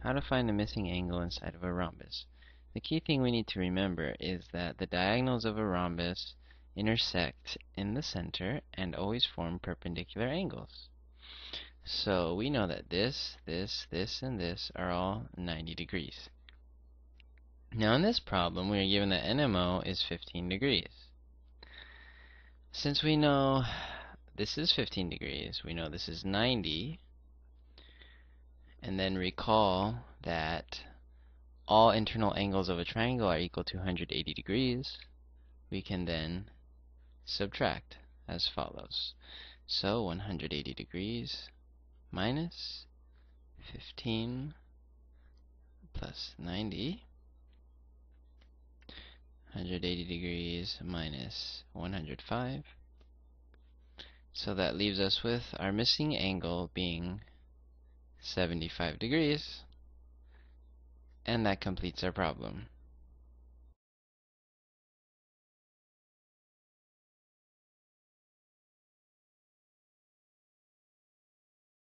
How to find the missing angle inside of a rhombus. The key thing we need to remember is that the diagonals of a rhombus intersect in the center and always form perpendicular angles. So we know that this, this, this, and this are all 90 degrees. Now in this problem we are given that NMO is 15 degrees. Since we know this is 15 degrees, we know this is 90, and then recall that all internal angles of a triangle are equal to 180 degrees, we can then subtract as follows. So 180 degrees minus 15 plus 90 180 degrees minus 105 so that leaves us with our missing angle being 75 degrees. And that completes our problem.